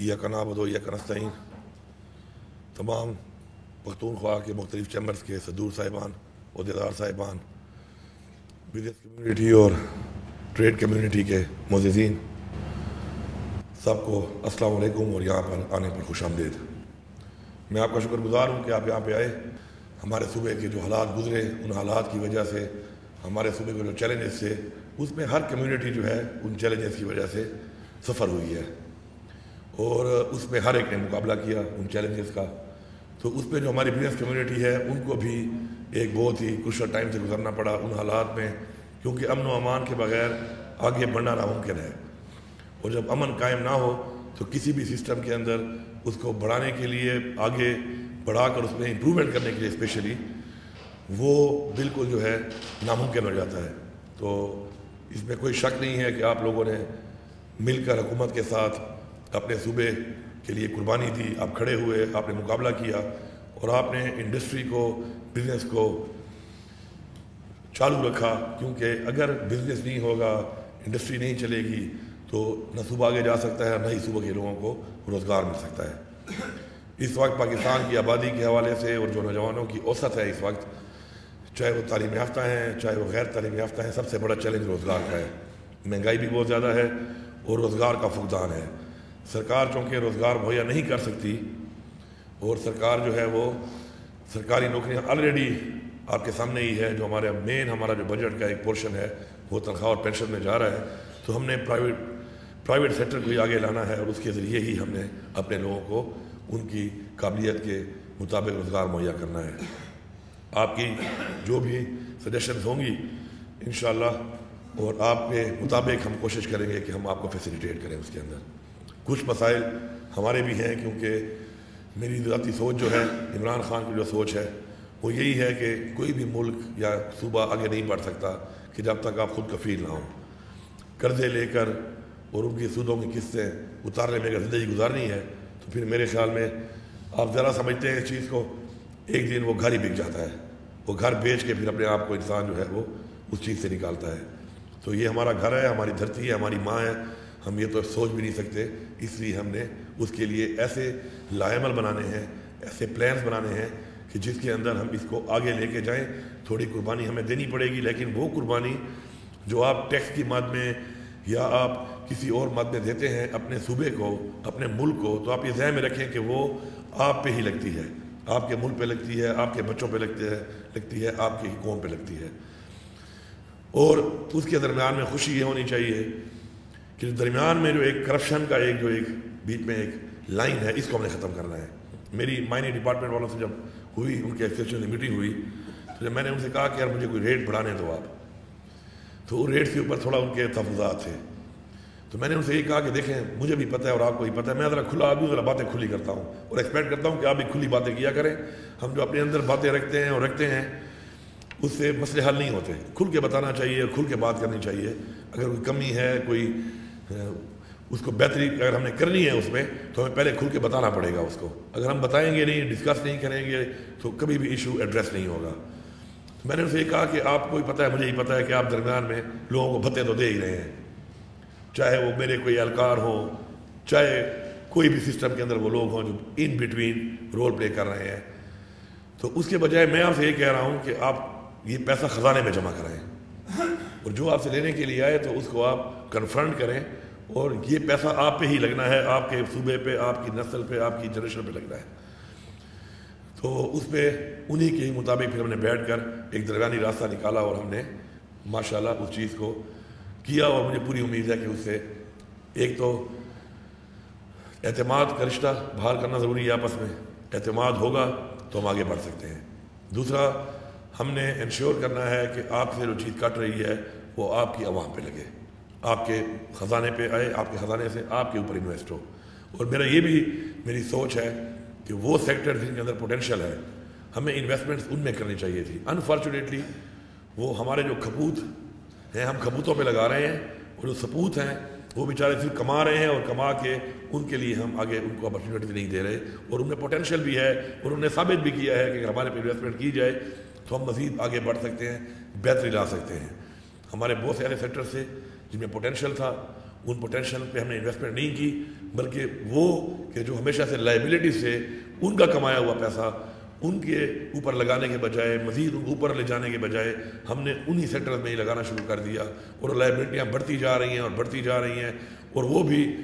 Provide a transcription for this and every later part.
یا کنابدو یا کنستین تمام پختونخوا کے مختلف چیمبرز کے صدور صاحبان، عہدیدار صاحبان بزنس کمیونٹی اور ٹریڈ کمیونٹی کے معززین، سب کو السلام علیکم اور یہاں پر آنے پر خوش آمدید۔ میں آپ کا شکر گزار ہوں کہ آپ یہاں پہ آئے۔ ہمارے صوبے کے جو حالات گزرے، ان حالات کی وجہ سے، ہمارے صوبے کے جو چیلنجز تھے اس میں ہر کمیونٹی جو ہے، ان چیلنجز کی وجہ سے سفر ہوئی ہے۔ اور اس میں ہر ایک نے مقابلہ کیا ان چیلنجز کا۔ تو اس پہ جو ہماری بزنس کمیونٹی ہے، ان کو بھی ایک بہت ہی کشل ٹائم سے گزرنا پڑا ان حالات میں، کیونکہ امن و امان کے بغیر آگے بڑھنا ناممکن ہے۔ اور جب امن قائم نہ ہو، تو کسی بھی سسٹم کے اندر اس کو بڑھانے کے لیے، آگے بڑھا کر اس میں امپرومنٹ کرنے کے لیے اسپیشلی وہ بالکل جو ہے ناممکن ہو جاتا ہے۔ تو اس میں کوئی شک نہیں ہے کہ آپ لوگوں نے مل کر حکومت کے ساتھ اپنے صوبے کے لیے قربانی دی، آپ کھڑے ہوئے، آپ نے مقابلہ کیا اور آپ نے انڈسٹری کو بزنس کو چالو رکھا کیونکہ اگر بزنس نہیں ہوگا انڈسٹری نہیں چلے گی تو نہ صوبہ آگے جا سکتا ہے، نہ ہی صوبہ کے لوگوں کو روزگار مل سکتا ہے۔ اس وقت پاکستان کی آبادی کے حوالے سے اور جو نوجوانوں کی اوسط ہے اس وقت، چاہے وہ تعلیم یافتہ ہیں، چاہے وہ غیر تعلیم یافتہ ہیں، سب سے بڑا چیلنج روزگار کا ہے۔ مہنگائی بھی بہت زیادہ ہے اور روزگار کا فقدان ہے۔ سرکار چونکہ روزگار مہیا نہیں کر سکتی اور سرکار جو ہے وہ سرکاری نوکریاں آلریڈی آپ کے سامنے ہی ہے، جو ہمارے مین ہمارا جو بجٹ کا ایک پورشن ہے، وہ تنخواہ اور پینشن میں جا رہا ہے۔ تو ہم نے پرائیویٹ پرائیویٹ سیکٹر کو ہی آگے لانا ہے اور اس کے ذریعے ہی ہم نے اپنے لوگوں کو ان کی قابلیت کے مطابق روزگار مہیا کرنا ہے۔ آپ کی جو بھی سجیشنز ہوں گی، انشاءاللہ اور آپ کے مطابق ہم کوشش کریں گے کہ ہم آپ کو فیسیلیٹیٹ کریں اس کے اندر۔ کچھ مسائل ہمارے بھی ہیں کیونکہ میری ذاتی سوچ جو ہے، عمران خان کی جو سوچ ہے، وہ یہی ہے کہ کوئی بھی ملک یا صوبہ آگے نہیں بڑھ سکتا کہ جب تک آپ خود کفیل نہ ہوں۔ قرضے لے کر اور ان کی سودوں کی قسطیں اتارنے میں اگر زندگی گزارنی ہے، تو پھر میرے خیال میں آپ ذرا سمجھتے ہیں اس چیز کو، ایک دن وہ گھر ہی بک جاتا ہے۔ وہ گھر بیچ کے پھر اپنے آپ کو انسان جو ہے وہ اس چیز سے نکالتا ہے۔ تو یہ ہمارا گھر ہے، ہماری دھرتی ہے، ہماری ماں ہے۔ ہم یہ تو سوچ بھی نہیں سکتے، اس لیے ہم نے اس کے لیے ایسے لائمل بنانے ہیں، ایسے پلانس بنانے ہیں کہ جس کے اندر ہم اس کو آگے لے کے جائیں۔ تھوڑی قربانی ہمیں دینی پڑے گی، لیکن وہ قربانی جو آپ ٹیکس کی مد میں یا آپ کسی اور مد میں دیتے ہیں اپنے صوبے کو، اپنے ملک کو، تو آپ یہ ذہن میں رکھیں کہ وہ آپ پہ ہی لگتی ہے۔ آپ کے ملک پہ لگتی ہے، آپ کے بچوں پہ لگتی ہے لگتی ہے، آپ کی قوم پہ لگتی ہے۔ اور اس کے درمیان میں خوشی یہ ہونی چاہیے کہ درمیان میں جو ایک کرپشن کا ایک جو ایک بیچ میں ایک لائن ہے، اس کو ہم نے ختم کرنا ہے۔ میری مائنی ڈپارٹمنٹ والوں سے جب ہوئی، ان کے ایکسیشن میٹنگ ہوئی، تو جب میں نے ان سے کہا کہ یار مجھے کوئی ریٹ بڑھانے دو آپ، تو وہ ریٹ کے اوپر تھوڑا ان کے تفضات تھے۔ تو میں نے ان سے یہ کہا کہ دیکھیں، مجھے بھی پتہ ہے اور آپ کو بھی پتہ ہے، میں ذرا کھلا آدمی ذرا باتیں کھلی کرتا ہوں اور ایکسپیکٹ کرتا ہوں کہ آپ بھی کھلی باتیں کیا کریں۔ ہم جو اپنے اندر باتیں رکھتے ہیں اور رکھتے ہیں، اس سے مسئلے حل نہیں ہوتے۔ کھل کے بتانا چاہیے کھل کے بات کرنی چاہیے۔ اگر کوئی کمی ہے، کوئی اس کو بہتری اگر ہم نے کرنی ہے اس میں، تو ہمیں پہلے کھل کے بتانا پڑے گا اس کو۔ اگر ہم بتائیں گے نہیں ڈسکس نہیں کریں گے، تو کبھی بھی ایشو ایڈریس نہیں ہوگا۔ میں نے اسے یہ کہا کہ آپ کو ہی پتہ ہے، مجھے ہی پتہ ہے کہ آپ درمیان میں لوگوں کو بھتے تو دے ہی رہے ہیں۔ چاہے وہ میرے کوئی اہلکار ہوں، چاہے کوئی بھی سسٹم کے اندر وہ لوگ ہوں جو ان بٹوین رول پلے کر رہے ہیں۔ تو اس کے بجائے میں آپ سے یہ کہہ رہا ہوں کہ آپ یہ پیسہ خزانے میں جمع کرائیں۔ اور جو آپ سے لینے کے لیے آئے تو اس کو آپ کنفرنٹ کریں اور یہ پیسہ آپ پہ ہی لگنا ہے، آپ کے صوبے پہ، آپ کی نسل پہ، آپ کی جنریشن پہ لگنا ہے۔ تو اس پہ انہی کے ہی مطابق پھر ہم نے بیٹھ کر ایک درمیانی راستہ نکالا اور ہم نے ماشاءاللہ اس چیز کو کیا اور مجھے پوری امید ہے کہ اس سے ایک تو اعتماد کا رشتہ بحال کرنا ضروری ہے آپس میں، اعتماد ہوگا تو ہم آگے بڑھ سکتے ہیں۔ دوسرا، ہم نے انشور کرنا ہے کہ آپ سے جو چیز کٹ رہی ہے وہ آپ کی عوام پہ لگے۔ آپ کے خزانے پہ آئے، آپ کے خزانے سے آپ کے اوپر انویسٹ ہو۔ اور میرا یہ بھی میری سوچ ہے کہ وہ سیکٹر جن کے اندر پوٹینشیل ہے، ہمیں انویسٹمنٹس ان میں کرنی چاہیے تھی۔ انفارچونیٹلی وہ ہمارے جو کھپوت ہیں، ہم کھبوتوں پہ لگا رہے ہیں۔ اور جو سپوت ہیں، وہ بیچارے صرف کما رہے ہیں اور کما کے ان کے لیے ہم آگے ان کو اپرچونیٹی نہیں دے رہے۔ اور ان میں پوٹینشیل بھی ہے اور انہوں نے ثابت بھی کیا ہے کہ اگر ہمارے پہ انویسٹمنٹ کی جائے تو ہم مزید آگے بڑھ سکتے ہیں، بہتری لا سکتے ہیں۔ ہمارے بہت سے ایسے سیکٹر سے جن میں پوٹینشیل تھا۔ ان پوٹینشیل پہ ہم نے انویسٹمنٹ نہیں کی، بلکہ وہ کہ جو ہمیشہ سے لائبلٹی سے ان کا کمایا ہوا پیسہ، ان کے اوپر لگانے کے بجائے، مزید اوپر لے جانے کے بجائے ہم نے انہی سیکٹر میں ہی لگانا شروع کر دیا۔ اور لائبلٹیاں بڑھتی جا رہی ہیں اور بڑھتی جا رہی ہیں۔ اور وہ بھی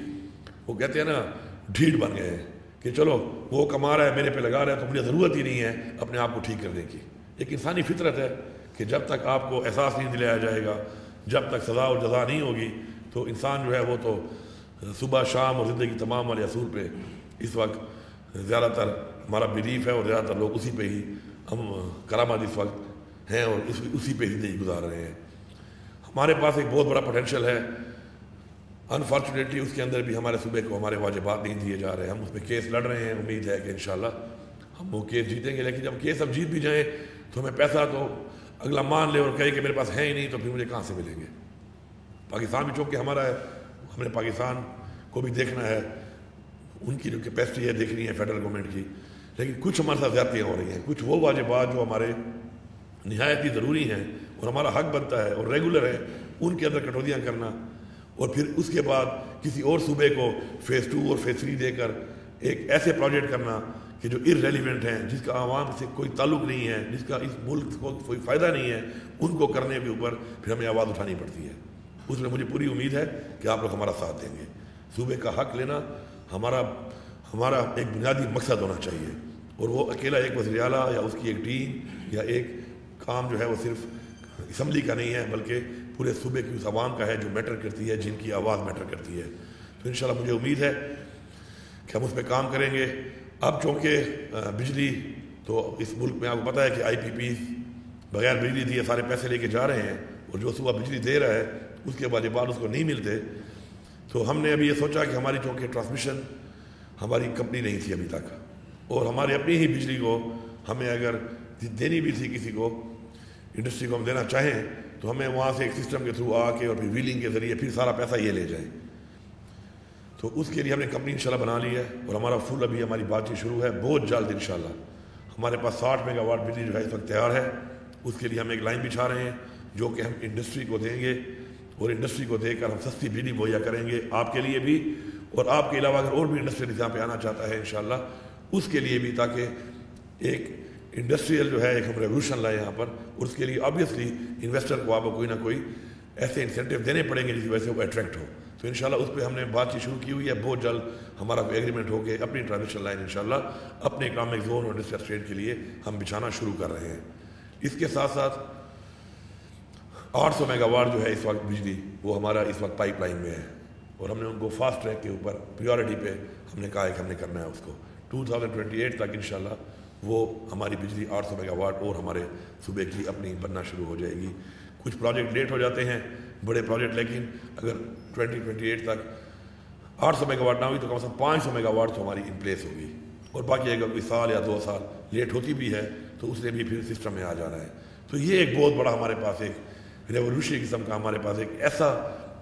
وہ کہتے ہیں نا ڈھیٹ بن گئے ہیں کہ چلو وہ کما رہا ہے، میرے پہ لگا رہا ہے، تو مجھے ضرورت ہی نہیں ہے اپنے آپ کو ٹھیک کرنے کی۔ ایک انسانی فطرت ہے۔ کہ جب تک آپ کو احساس نہیں دلایا جائے گا، جب تک سزا اور جزا نہیں ہوگی، تو انسان جو ہے وہ تو صبح، شام اور زندگی تمام والے اصول پہ اس وقت زیادہ تر ہمارا بلیف ہے اور زیادہ تر لوگ اسی پہ ہی ہم کرامات اس وقت ہیں اور اس اسی پہ زندگی گزار رہے ہیں۔ ہمارے پاس ایک بہت بڑا پوٹینشیل ہے۔ انفارچونیٹلی اس کے اندر بھی ہمارے صوبے کو ہمارے واجبات نہیں دیے جا رہے۔ ہیں ہم اس پہ کیس لڑ رہے ہیں۔ امید ہے کہ انشاءاللہ ہم وہ کیس جیتیں گے۔ لیکن جب کیس اب جیت بھی جائیں تو ہمیں پیسہ تو اگلا مان لے اور کہے کہ میرے پاس ہے ہی نہیں تو پھر مجھے کہاں سے ملیں گے؟ پاکستان بھی چونکہ ہمارا ہے، ہم نے پاکستان کو بھی دیکھنا ہے، ان کی جو کیپیسٹی ہے دیکھنی ہے فیڈرل گورنمنٹ کی۔ لیکن کچھ ہمارے ساتھ زیادتیاں ہو رہی ہیں، کچھ وہ واجبات جو ہمارے نہایت ہی ضروری ہیں اور ہمارا حق بنتا ہے اور ریگولر ہے ان کے اندر کٹوتیاں کرنا۔ اور پھر اس کے بعد کسی اور صوبے کو فیس ٹو اور فیس تھری دے کر ایک ایسے پروجیکٹ کرنا۔ کہ جو ار ریلیونٹ ہیں، جس کا عوام سے کوئی تعلق نہیں ہے، جس کا اس ملک کو کوئی فائدہ نہیں ہے، ان کو کرنے کے اوپر پھر ہمیں آواز اٹھانی پڑتی ہے۔ اس میں مجھے پوری امید ہے کہ آپ لوگ ہمارا ساتھ دیں گے۔ صوبے کا حق لینا ہمارا ہمارا ایک بنیادی مقصد ہونا چاہیے۔ اور وہ اکیلا ایک وزیر اعلیٰ یا اس کی ایک ٹیم یا ایک کام جو ہے وہ صرف اسمبلی کا نہیں ہے، بلکہ پورے صوبے کی اس عوام کا ہے جو میٹر کرتی ہے، جن کی آواز میٹر کرتی ہے۔ تو انشاءاللہ مجھے امید ہے کہ ہم اس پہ کام کریں گے۔ اب چونکہ بجلی تو اس ملک میں آپ کو پتہ ہے کہ آئی پی پی بغیر بجلی دیے سارے پیسے لے کے جا رہے ہیں اور جو صبح بجلی دے رہا ہے، اس کے بعد بعد اس کو نہیں ملتے، تو ہم نے ابھی یہ سوچا کہ ہماری چونکہ ٹرانسمیشن ہماری کمپنی نہیں تھی ابھی تک، اور ہماری اپنی ہی بجلی کو ہمیں اگر دینی بھی تھی کسی کو، انڈسٹری کو ہم دینا چاہیں، تو ہمیں وہاں سے ایک سسٹم کے تھرو آ کے اور پھر ویلنگ کے ذریعے پھر سارا پیسہ یہ لے جائیں۔ تو اس کے لیے ہم نے کمپنی انشاءاللہ بنا لی ہے اور ہمارا فل ابھی ہماری بات چیت شروع ہے بہت جلد انشاءاللہ۔ ہمارے پاس ساٹھ میگا واٹ بجلی جو ہے اس وقت تیار ہے، اس کے لیے ہم ایک لائن بچھا رہے ہیں جو کہ ہم انڈسٹری کو دیں گے اور انڈسٹری کو دے کر ہم سستی بجلی مہیا کریں گے آپ کے لیے بھی۔ اور آپ کے علاوہ اگر اور بھی انڈسٹری یہاں پہ آنا چاہتا ہے انشاءاللہ، اس کے لیے بھی تاکہ ایک انڈسٹریل جو ہے، ایک ہم ریولیوشن لائے یہاں پر۔ اور اس کے لیے آبویسلی انویسٹر کو آپ کو کوئی نہ کوئی ایسے انسینٹیو دینے پڑیں گے جس کی وجہ سے وہ اٹریکٹ ہو۔ تو انشاءاللہ اس پہ ہم نے بات چیت شروع کی ہوئی ہے۔ بہت جلد ہمارا کوئی ایگریمنٹ ہو کے اپنی ٹرانزیکشن لائن انشاءاللہ اپنے اکنامک زون اور انڈسٹریل اسٹیٹ کے لیے ہم بچھانا شروع کر رہے ہیں۔ اس کے ساتھ ساتھ آٹھ سو میگا واٹ جو ہے اس وقت بجلی، وہ ہمارا اس وقت پائپ لائن میں ہے۔ اور ہم نے ان کو فاسٹ ٹریک کے اوپر پریورٹی پہ ہم نے کہا ہے کہ ہم نے کرنا ہے اس کو۔ ٹو تھاؤزینڈ ٹوئنٹی ایٹ تک انشاءاللہ وہ ہماری بجلی آٹھ سو میگا واٹ اور ہمارے صوبے کی اپنی بننا شروع ہو جائے گی۔ کچھ پروجیکٹ لیٹ ہو جاتے ہیں، بڑے پروجیکٹ لیکن اگر ٹوئنٹی ٹوئنٹی ایٹ تک آٹھ سو میگا واٹ نہ ہوئی تو کم از کم پانچ سو میگا واٹ تو ہماری ان پلیس ہوگی۔ اور باقی اگر کوئی سال یا دو سال لیٹ ہوتی بھی ہے تو اس نے بھی پھر سسٹم میں آ جانا ہے۔ تو یہ ایک بہت بڑا ہمارے پاس ایک ریولیوشنری قسم کا ہمارے پاس ایک ایسا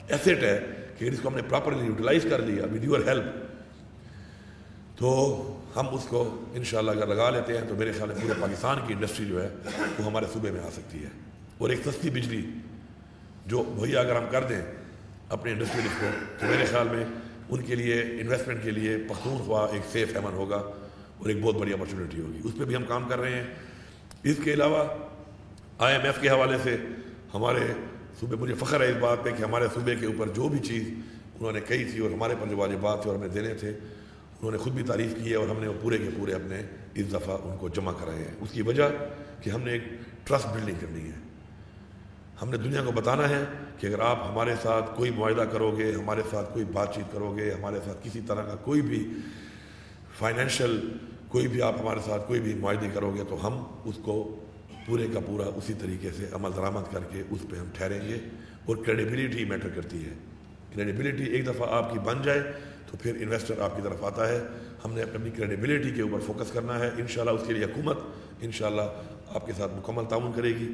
ایسیٹ ہے کہ اس کو ہم نے پراپرلی یوٹیلائز کر لیا ود یور ہیلپ تو ہم اس کو انشاءاللہ اگر لگا لیتے ہیں تو میرے خیال میں پورے پاکستان کی انڈسٹری جو ہے وہ ہمارے صوبے میں آ سکتی ہے۔ اور ایک سستی بجلی جو مہیا اگر ہم کر دیں اپنے انڈسٹری کو، تو میرے خیال میں ان کے لیے انویسٹمنٹ کے لیے پختونخوا ایک سیف ایمن ہوگا اور ایک بہت بڑی اپرچونیٹی ہوگی۔ اس پہ بھی ہم کام کر رہے ہیں۔ اس کے علاوہ آئی ایم ایف کے حوالے سے ہمارے صوبے، مجھے فخر ہے اس بات پہ کہ ہمارے صوبے کے اوپر جو بھی چیز انہوں نے کہی تھی اور ہمارے پر جو واجبات تھے اور ہمیں دینے تھے، انہوں نے خود بھی تعریف کی ہے اور ہم نے وہ پورے کے پورے اپنے اس دفعہ ان کو جمع کرائے ہیں اس کی وجہ کہ ہم نے ایک ٹرسٹ بلڈنگ کرنی ہے۔ ہم نے دنیا کو بتانا ہے کہ اگر آپ ہمارے ساتھ کوئی معاہدہ کرو گے، ہمارے ساتھ کوئی بات چیت کرو گے، ہمارے ساتھ کسی طرح کا کوئی بھی فائنینشیل کوئی بھی آپ ہمارے ساتھ کوئی بھی معاہدے کرو گے تو ہم اس کو پورے کا پورا اسی طریقے سے عمل درآمد کر کے اس پہ ہم ٹھہریں گے اور کریڈیبلٹی میٹر کرتی ہے۔ کریڈیبلٹی ایک دفعہ آپ کی بن جائے تو پھر انویسٹر آپ کی طرف آتا ہے۔ ہم نے اپنی کریڈیبلٹی کے اوپر فوکس کرنا ہے۔ انشاءاللہ اس کے لیے حکومت انشاءاللہ آپ کے ساتھ مکمل تعاون کرے گی۔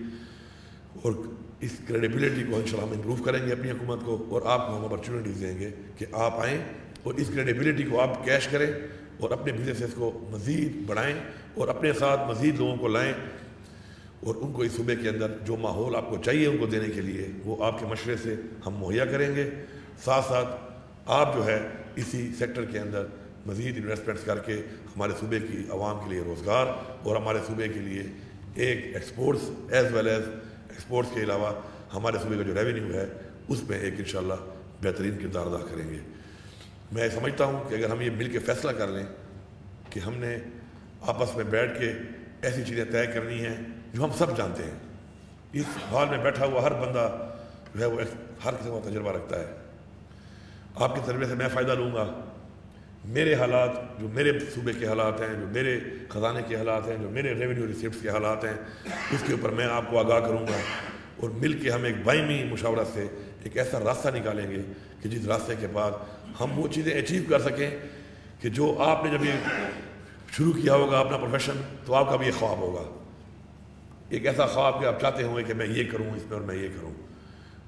اور اس کریڈیبلٹی کو انشاءاللہ ہم امپروو کریں گے اپنی حکومت کو اور آپ کو ہم اپرچونیٹیز دیں گے کہ آپ آئیں اور اس کریڈیبلٹی کو آپ کیش کریں اور اپنے بزنسز کو مزید بڑھائیں اور اپنے ساتھ مزید لوگوں کو لائیں اور ان کو اس صوبے کے اندر جو ماحول آپ کو چاہیے ان کو دینے کے لیے وہ آپ کے مشورے سے ہم مہیا کریں گے۔ ساتھ ساتھ آپ جو ہے اسی سیکٹر کے اندر مزید انویسٹمنٹس کر کے ہمارے صوبے کی عوام کے لیے روزگار اور ہمارے صوبے کے لیے ایک exports as well as exports کے علاوہ ہمارے صوبے کا جو ریونیو ہے، اس میں ایک انشاءاللہ بہترین کردار ادا کریں گے۔ میں سمجھتا ہوں کہ اگر ہم یہ مل کے فیصلہ کر لیں کہ ہم نے آپس میں بیٹھ کے ایسی چیزیں طے کرنی ہیں جو ہم سب جانتے ہیں۔ اس حال میں بیٹھا ہوا ہر بندہ جو ہے وہ ہر قسم کا تجربہ رکھتا ہے۔ آپ کے تجربے سے میں فائدہ لوں گا۔ میرے حالات جو میرے صوبے کے حالات ہیں، جو میرے خزانے کے حالات ہیں، جو میرے ریونیو ریسیپٹس کے حالات ہیں، اس کے اوپر میں آپ کو آگاہ کروں گا اور مل کے ہم ایک بائمی مشاورت سے ایک ایسا راستہ نکالیں گے کہ جس راستے کے بعد ہم وہ چیزیں اچیو کر سکیں کہ جو آپ نے جب یہ شروع کیا ہوگا اپنا پروفیشن تو آپ کا بھی یہ خواب ہوگا۔ ایک ایسا خواب کہ آپ چاہتے ہوں گے کہ میں یہ کروں، اس میں اور میں یہ کروں۔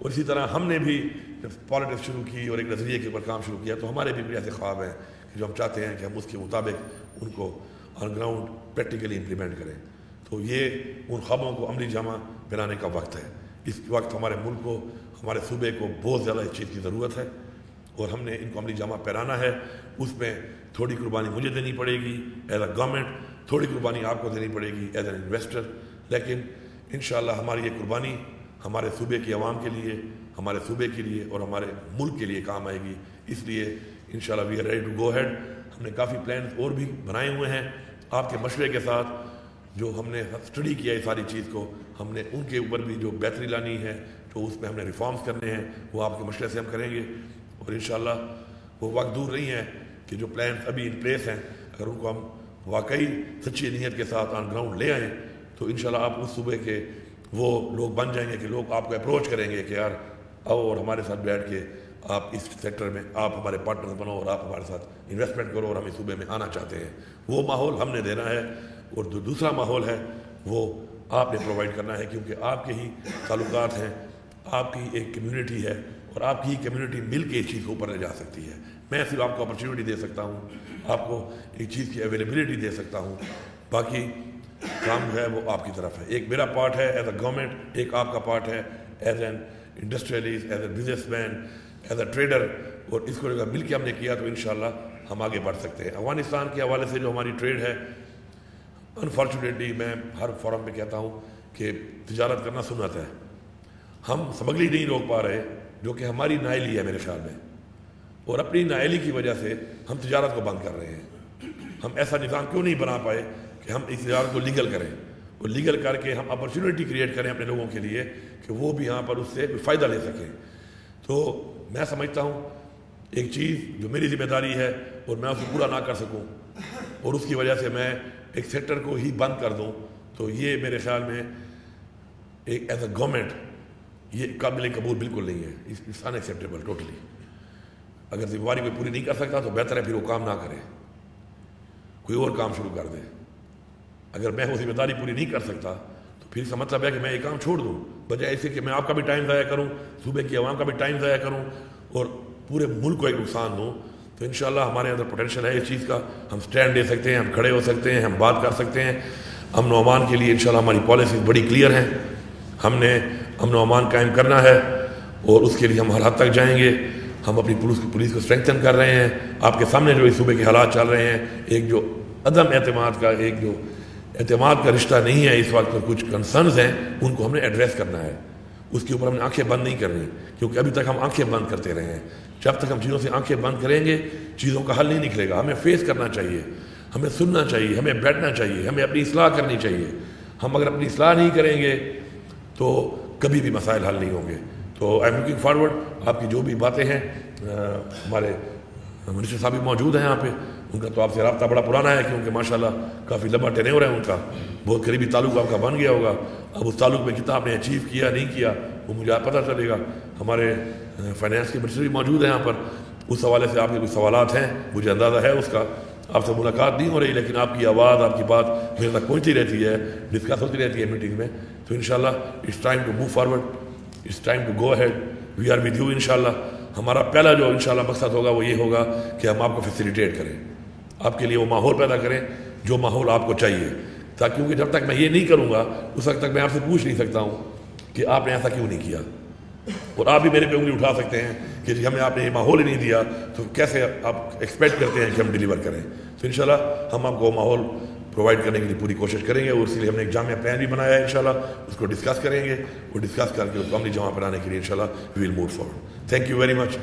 اور اسی طرح ہم نے بھی جب پالیٹکس شروع کی اور ایک نظریے کے اوپر کام شروع کیا تو ہمارے بھی ایسے خواب ہیں کہ جو ہم چاہتے ہیں کہ ہم اس کے مطابق ان کو آن گراؤنڈ پریکٹیکلی امپلیمنٹ کریں۔ تو یہ ان خوابوں کو عملی جامع بنانے کا وقت ہے۔ اس وقت ہمارے ملک کو، ہمارے صوبے کو بہت زیادہ اس چیز کی ضرورت ہے اور ہم نے ان کو عملی جامع پہرانا ہے۔ اس میں تھوڑی قربانی مجھے دینی پڑے گی ایز اے گورنمنٹ تھوڑی قربانی آپ کو دینی پڑے گی ایز این انویسٹر لیکن انشاءاللہ ہماری یہ قربانی ہمارے صوبے کی عوام کے لیے، ہمارے صوبے کے لیے اور ہمارے ملک کے لیے کام آئے گی۔ اس لیے انشاءاللہ we are ready to go ahead ہم نے کافی پلانس اور بھی بنائے ہوئے ہیں۔ آپ کے مشورے کے ساتھ جو ہم نے اسٹڈی کیا ہے ساری چیز کو، ہم نے ان کے اوپر بھی جو بہتری لانی ہے تو اس میں ہم نے ریفارمز کرنے ہیں۔ وہ آپ کے مشورے سے ہم کریں گے۔ اور انشاءاللہ وہ وقت دور نہیں ہے کہ جو پلانس ابھی ان پلیس ہیں، اگر ان کو ہم واقعی سچی نیت کے ساتھ آن گراؤنڈ لے آئیں تو انشاءاللہ آپ اس صوبے کے وہ لوگ بن جائیں گے کہ لوگ آپ کو اپروچ کریں گے کہ یار آؤ اور ہمارے ساتھ بیٹھ کے آپ اس سیکٹر میں آپ ہمارے پارٹنر بنو اور آپ ہمارے ساتھ انویسٹمنٹ کرو اور ہم اس صوبے میں آنا چاہتے ہیں۔ وہ ماحول ہم نے دینا ہے اور جو دوسرا ماحول ہے وہ آپ نے پرووائڈ کرنا ہے کیونکہ آپ کے ہی تعلقات ہیں، آپ کی ایک کمیونٹی ہے اور آپ کی ہی کمیونٹی مل کے اس چیز کو اوپر لے جا سکتی ہے۔ میں صرف آپ کو اپرچونیٹی دے سکتا ہوں، آپ کو ایک چیز کی اویلیبلٹی دے سکتا ہوں۔ باقی کام جو ہے وہ آپ کی طرف ہے۔ ایک میرا پارٹ ہے ایز اے گورنمنٹ ایک آپ کا پارٹ ہے as an industrialist as a businessman as a trader اور اس کو اگر مل کے ہم نے کیا تو انشاءاللہ ہم آگے بڑھ سکتے ہیں۔ افغانستان کے حوالے سے جو ہماری ٹریڈ ہے انفارچونیٹلی میں ہر فورم میں کہتا ہوں کہ تجارت کرنا سنت ہے۔ ہم سمگلی نہیں روک پا رہے، جو کہ ہماری نائلی ہے میرے خیال میں۔ اور اپنی نائلی کی وجہ سے ہم تجارت کو بند کر رہے ہیں۔ ہم ایسا نظام کیوں نہیں بنا پائے؟ کہ ہم اس تجارت کو لیگل کریں اور لیگل کر کے ہم اپرچونیٹی کریٹ کریں اپنے لوگوں کے لیے کہ وہ بھی یہاں پر اس سے فائدہ لے سکیں۔ تو میں سمجھتا ہوں ایک چیز جو میری ذمہ داری ہے اور میں اسے پورا نہ کر سکوں اور اس کی وجہ سے میں ایک سیکٹر کو ہی بند کر دوں، تو یہ میرے خیال میں ایک ایز اے گورنمنٹ یہ قابل قبول بالکل نہیں ہے۔ اٹس ان ایکسیپٹیبل ٹوٹلی اگر ذمہ داری کوئی پوری نہیں کر سکتا تو بہتر ہے پھر وہ کام نہ کرے۔ کوئی اور کام شروع کر دے۔ اگر میں وہ ذمہ داری پوری نہیں کر سکتا، تو پھر اس کا مطلب ہے کہ میں یہ کام چھوڑ دوں۔ بجائے ایسے کہ میں آپ کا بھی ٹائم ضائع کروں، صوبے کی عوام کا بھی ٹائم ضائع کروں اور پورے ملک کو ایک نقصان دوں، تو انشاءاللہ ہمارے اندر پوٹینشیل ہے اس چیز کا۔ ہم سٹینڈ دے سکتے ہیں، ہم کھڑے ہو سکتے ہیں، ہم بات کر سکتے ہیں۔ امن و امان کے لیے انشاءاللہ ہماری پالیسیز بڑی کلیئر ہیں۔ ہم نے امن و امان قائم کرنا ہے اور اس کے لیے ہم ہر حد تک جائیں گے۔ ہم اپنی پولیس پولیس کو اسٹرینگتھن کر رہے ہیں۔ آپ کے سامنے جو اس صوبے کے حالات چل رہے ہیں، ایک جو عدم اعتماد کا، ایک جو اعتماد کا رشتہ نہیں ہے، اس وقت کچھ کنسرنز ہیں، ان کو ہم نے ایڈریس کرنا ہے۔ اس کے اوپر ہم نے آنکھیں بند نہیں کرنی، کیونکہ ابھی تک ہم آنکھیں بند کرتے رہے ہیں۔ جب تک ہم چیزوں سے آنکھیں بند کریں گے، چیزوں کا حل نہیں نکلے گا۔ ہمیں فیس کرنا چاہیے، ہمیں سننا چاہیے، ہمیں بیٹھنا چاہیے، ہمیں اپنی اصلاح کرنی چاہیے۔ ہم اگر اپنی اصلاح نہیں کریں گے، تو کبھی بھی مسائل حل نہیں ہوں گے۔ تو آئی ایم لوکنگ فارورڈ آپ کی جو بھی باتیں ہیں ہمارے منسٹر صاحب بھی موجود ہیں یہاں پہ۔ ان کا تو آپ سے رابطہ بڑا پرانا ہے کیونکہ ماشاءاللہ کافی لمبا ٹینیور ہے ان کا، بہت قریبی تعلق آپ کا بن گیا ہوگا۔ اب اس تعلق میں کتنا آپ نے اچیو کیا، نہیں کیا، وہ مجھے آپ پتہ چلے گا۔ ہمارے فائنینس کے منسٹر بھی موجود ہیں یہاں پر۔ اس حوالے سے آپ کے کچھ سوالات ہیں، مجھے اندازہ ہے اس کا۔ آپ سے ملاقات نہیں ہو رہی، لیکن آپ کی آواز، آپ کی بات میرے تک پہنچتی رہتی ہے ڈسکس ہوتی رہتی ہے میٹنگ میں۔ تو انشاءاللہ it's time to move forward it's time to go ahead we are with you انشاءاللہ۔ ہمارا پہلا جو انشاءاللہ مقصد ہوگا وہ یہ ہوگا کہ ہم آپ کو فیسیلیٹیٹ کریں۔ آپ کے لیے وہ ماحول پیدا کریں جو ماحول آپ کو چاہیے۔ تاکہ کیونکہ جب تک میں یہ نہیں کروں گا، اس وقت تک میں آپ سے پوچھ نہیں سکتا ہوں کہ آپ نے ایسا کیوں نہیں کیا۔ اور آپ بھی میرے پہ انگلی اٹھا سکتے ہیں کہ جی ہمیں آپ نے یہ ماحول ہی نہیں دیا، تو کیسے آپ ایکسپیکٹ کرتے ہیں کہ ہم ڈیلیور کریں؟ تو انشاءاللہ ہم آپ کو ماحول پرووائڈ کرنے کے لیے پوری کوشش کریں گے اور اسی لیے ہم نے ایک جامعہ پلان بھی بنایا ہے انشاءاللہ۔ اس کو ڈسکس کریں گے وہ ڈسکس کر کے اس کو عملی جمع بنانے کے لیے انشاءاللہ we will move forward thank you very much